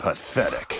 Pathetic.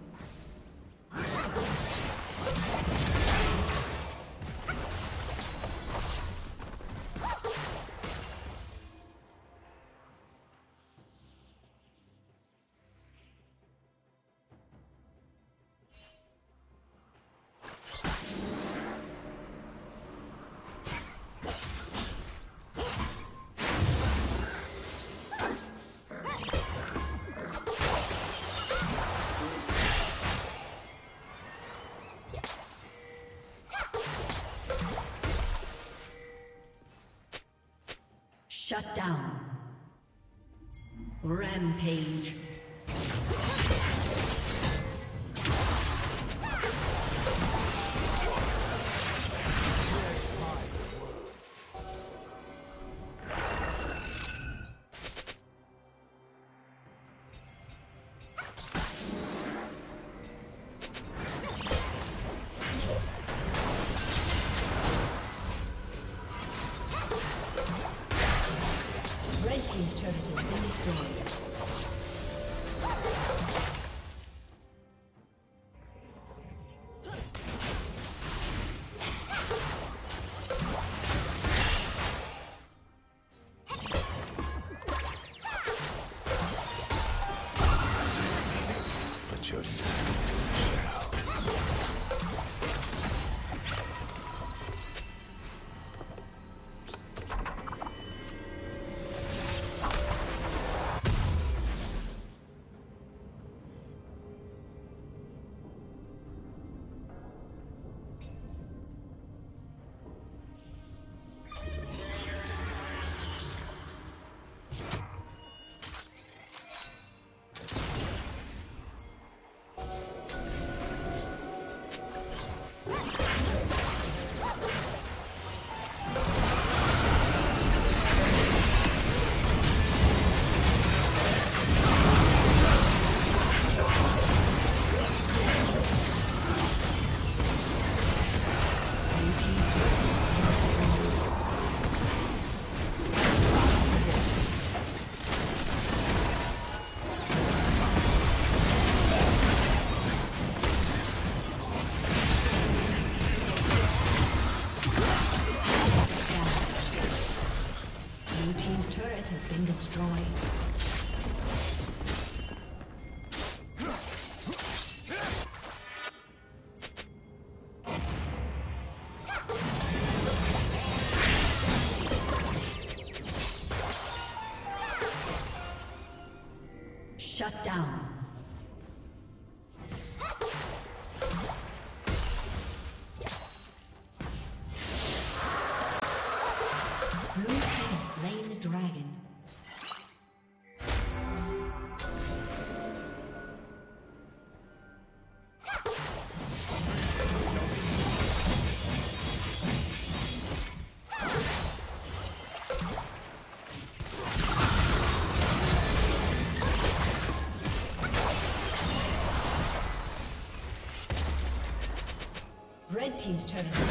Rampage. Team's turret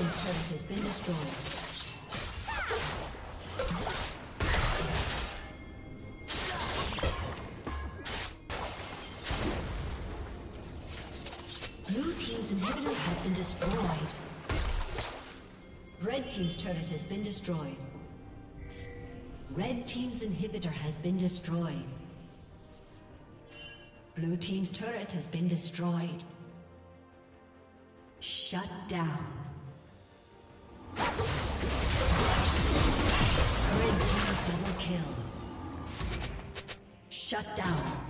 Blue team's inhibitor has been destroyed. Red Team's turret has been destroyed. Red Team's inhibitor has been destroyed. Blue Team's turret has been destroyed. Shut down. Kill. Shut down.